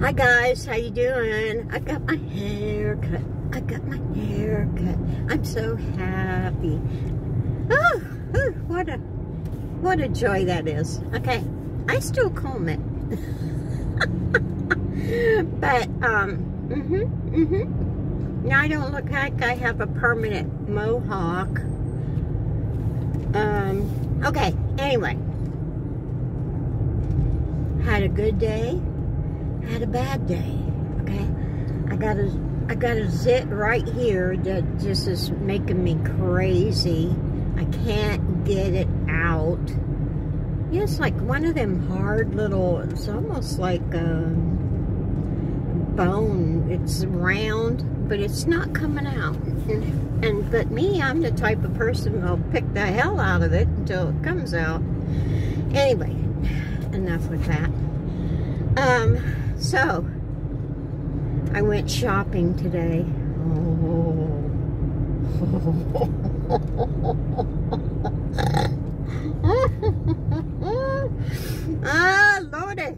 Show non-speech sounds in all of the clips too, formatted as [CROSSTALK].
Hi guys, how you doing? I got my hair cut. I got my hair cut. I'm so happy. Oh, oh, what a what a joy that is. Okay, I still comb it. [LAUGHS] but um mm-hmm mm-hmm. Now I don't look like I have a permanent mohawk. Um okay, anyway. Had a good day had a bad day. Okay, I got a I got a zit right here that just is making me crazy. I can't get it out. Yeah, it's like one of them hard little. It's almost like a bone. It's round, but it's not coming out. And, and but me, I'm the type of person that'll pick the hell out of it until it comes out. Anyway, enough with that. Um, so, I went shopping today. Oh. [LAUGHS] ah, Lordy.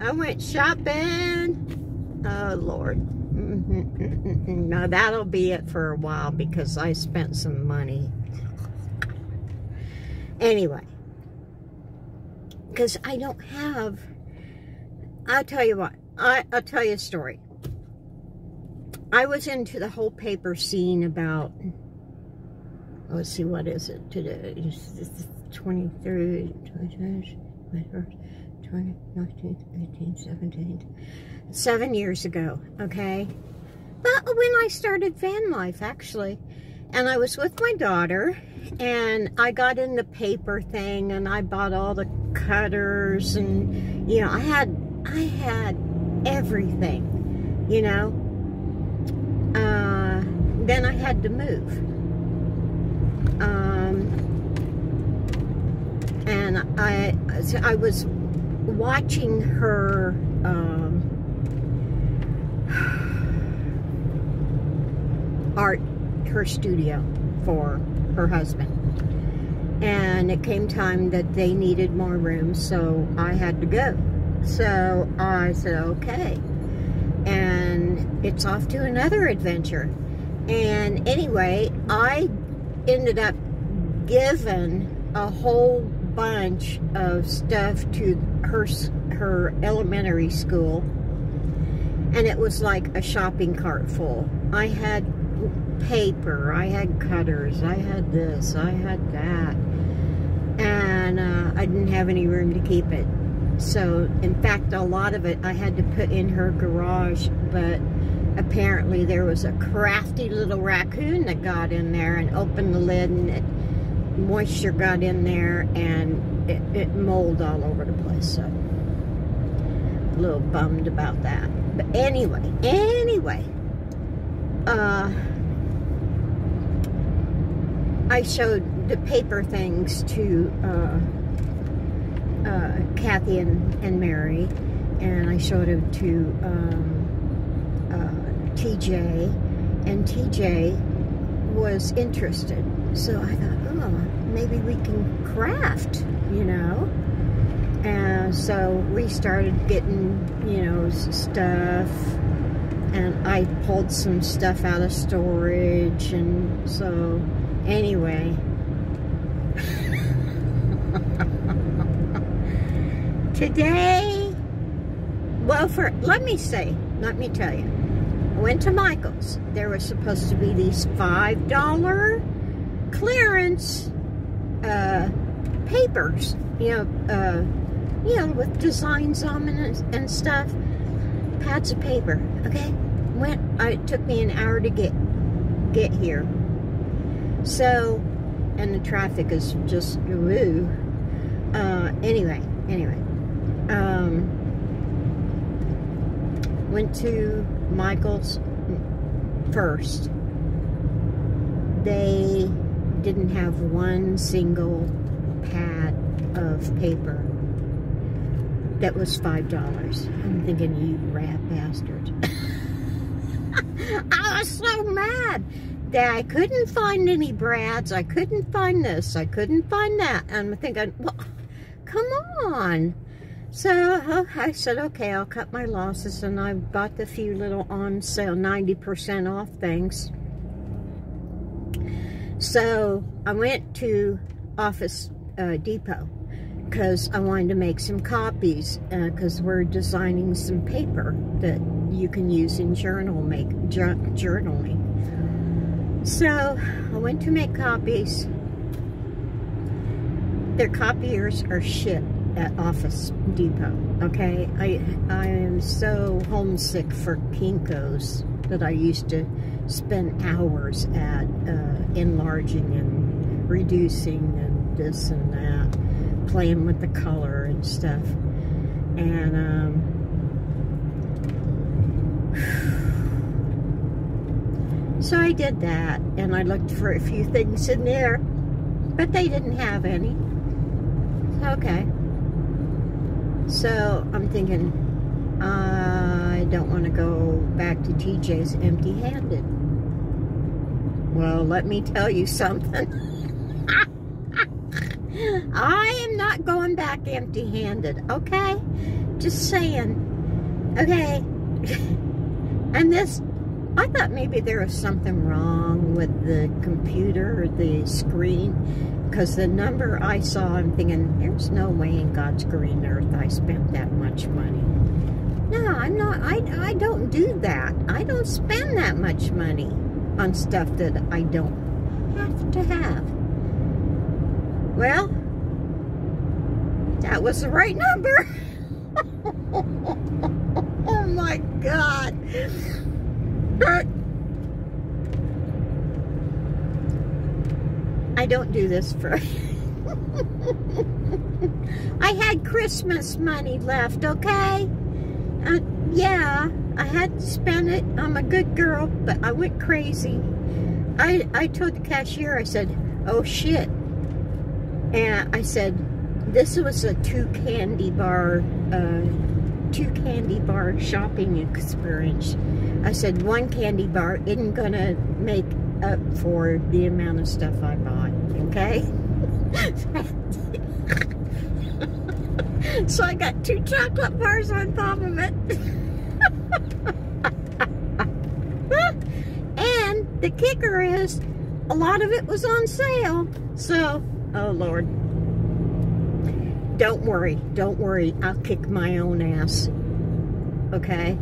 I went shopping. Oh, Lord. [LAUGHS] now, that'll be it for a while because I spent some money. Anyway. Because I don't have... I'll tell you what. I, I'll tell you a story. I was into the whole paper scene about, let's see, what is it today? It's 23, 21st, 20, 19th, 18th, 17th. Seven years ago, okay? But when I started van life, actually. And I was with my daughter, and I got in the paper thing, and I bought all the cutters, and, you know, I had, I had everything, you know. Uh, then I had to move. Um, and I, I was watching her um, [SIGHS] art, her studio for her husband. And it came time that they needed more room, so I had to go. So I said, okay. And it's off to another adventure. And anyway, I ended up giving a whole bunch of stuff to her, her elementary school. And it was like a shopping cart full. I had paper, I had cutters, I had this, I had that. And uh, I didn't have any room to keep it. So, in fact, a lot of it I had to put in her garage, but apparently there was a crafty little raccoon that got in there and opened the lid and it, moisture got in there and it, it mold all over the place. So, a little bummed about that. But anyway, anyway, uh, I showed the paper things to, uh, uh, Kathy and, and Mary, and I showed him to um, uh, TJ, and TJ was interested. So I thought, oh, maybe we can craft, you know? And so we started getting, you know, stuff, and I pulled some stuff out of storage, and so anyway. Today, well, for let me say, let me tell you, I went to Michael's. There was supposed to be these five dollar clearance uh, papers, you know, uh, you know, with designs on them and, and stuff, pads of paper. Okay, went. Uh, it took me an hour to get get here. So, and the traffic is just woo. Uh, anyway, anyway um, went to Michael's first. They didn't have one single pad of paper that was five dollars. I'm thinking, you rat bastard. [LAUGHS] I was so mad that I couldn't find any brads. I couldn't find this. I couldn't find that. I'm thinking, well, come on. So I said, okay, I'll cut my losses, and I bought the few little on sale, 90% off things. So I went to Office uh, Depot because I wanted to make some copies because uh, we're designing some paper that you can use in journal make journaling. So I went to make copies. Their copiers are shit at Office Depot, okay? I, I am so homesick for Kinko's that I used to spend hours at uh, enlarging and reducing and this and that, playing with the color and stuff. And, um, [SIGHS] so I did that, and I looked for a few things in there, but they didn't have any. Okay. So I'm thinking, I don't want to go back to TJ's empty-handed. Well, let me tell you something. [LAUGHS] I am not going back empty-handed, okay? Just saying. Okay. [LAUGHS] and this, I thought maybe there was something wrong with the computer or the screen because the number I saw, I'm thinking, there's no way in God's green earth I spent that much money. No, I'm not, I, I don't do that. I don't spend that much money on stuff that I don't have to have. Well, that was the right number. [LAUGHS] oh my God. But I don't do this for... [LAUGHS] I had Christmas money left, okay? Uh, yeah, I had to spend it. I'm a good girl, but I went crazy. I, I told the cashier, I said, oh shit. And I said, this was a two candy bar, uh, two candy bar shopping experience. I said, one candy bar isn't gonna make up for the amount of stuff I bought, okay? so I got two chocolate bars on top of it. and the kicker is, a lot of it was on sale. So, oh Lord. Don't worry, don't worry. I'll kick my own ass. Okay?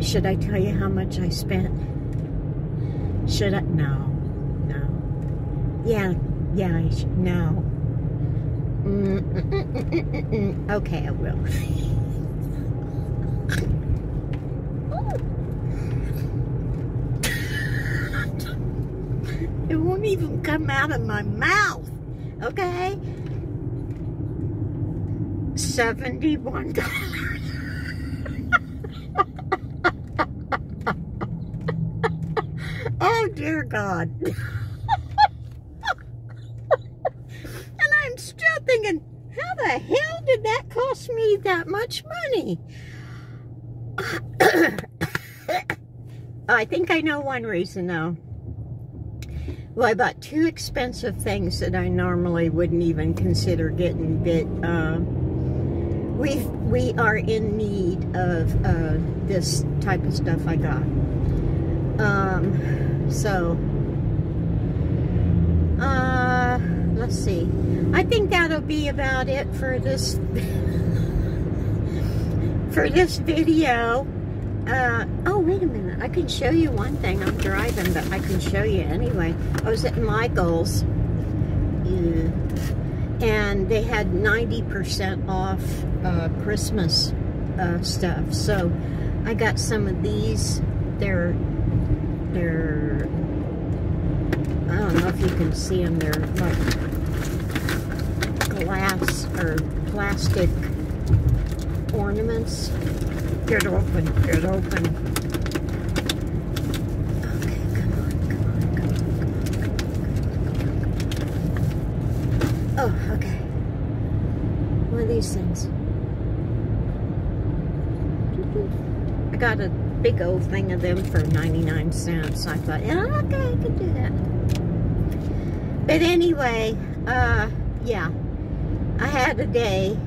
Should I tell you how much I spent? Should I? No. No. Yeah. Yeah, I should. No. Mm -mm -mm okay, I will. [LAUGHS] it won't even come out of my mouth. Okay? $71. Dear God. [LAUGHS] and I'm still thinking, how the hell did that cost me that much money? [COUGHS] I think I know one reason though. Well, I bought two expensive things that I normally wouldn't even consider getting, but uh, we we are in need of uh, this type of stuff I got. Um, so, uh, let's see. I think that'll be about it for this, [LAUGHS] for this video. Uh, oh, wait a minute. I can show you one thing. I'm driving, but I can show you anyway. I was at Michael's. Yeah. And they had 90% off uh, Christmas uh, stuff. So I got some of these. They're they're, I don't know if you can see them, they're like glass or plastic ornaments. Get open, get open. Oh, okay. One of these things. I got a big old thing of them for 99 cents. I thought, yeah, okay, I could do that. But anyway, uh, yeah. I had a day,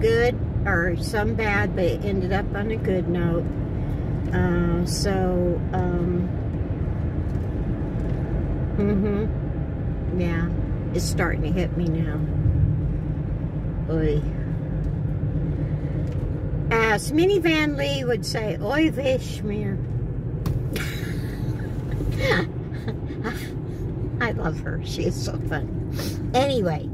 good or some bad, but it ended up on a good note. Uh, so, um, mm-hmm, yeah, it's starting to hit me now. Oy. As Minnie Van Lee would say, Oy vey I love her. She is so funny. Anyway,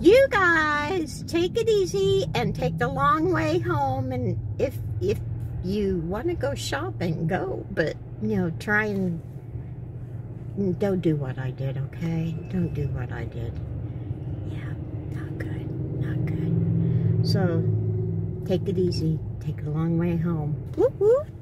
you guys take it easy and take the long way home. And if if you want to go shopping, go. But, you know, try and don't do what I did, okay? Don't do what I did. Yeah, not good. Not good. So, take it easy. Take a long way home. Whoop, whoop.